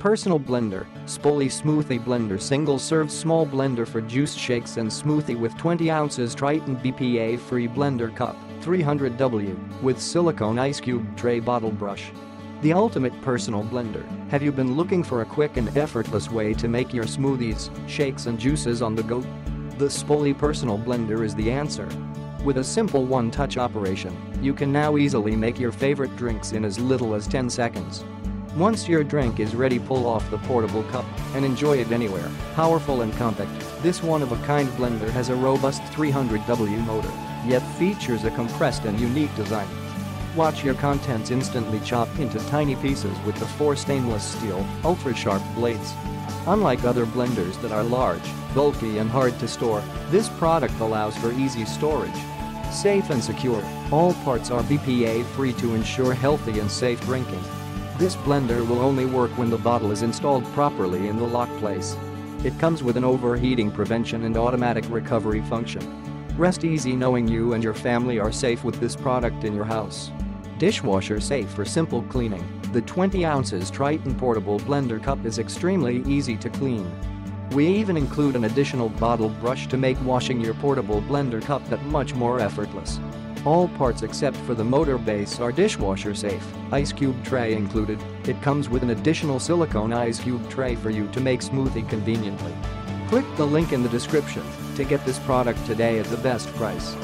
Personal blender, Sboly smoothie blender single serve small blender for juice shakes and smoothie with 20 ounces Tritan BPA free blender cup 300W with silicone ice cube tray bottle brush. The ultimate personal blender. Have you been looking for a quick and effortless way to make your smoothies, shakes and juices on the go? The Sboly personal blender is the answer. With a simple one-touch operation, you can now easily make your favorite drinks in as little as 10 seconds. Once your drink is ready pull off the portable cup and enjoy it anywhere. Powerful and compact, this one-of-a-kind blender has a robust 300W motor, yet features a compressed and unique design. Watch your contents instantly chop into tiny pieces with the four stainless steel, ultra-sharp blades. Unlike other blenders that are large, bulky and hard to store, this product allows for easy storage. Safe and secure, all parts are BPA-free to ensure healthy and safe drinking. This blender will only work when the bottle is installed properly in the lock place. It comes with an overheating prevention and automatic recovery function. Rest easy knowing you and your family are safe with this product in your house. Dishwasher safe for simple cleaning, the 20 ounces Tritan portable blender cup is extremely easy to clean. We even include an additional bottle brush to make washing your portable blender cup that much more effortless. All parts except for the motor base are dishwasher safe, ice cube tray included, it comes with an additional silicone ice cube tray for you to make smoothie conveniently. Click the link in the description to get this product today at the best price.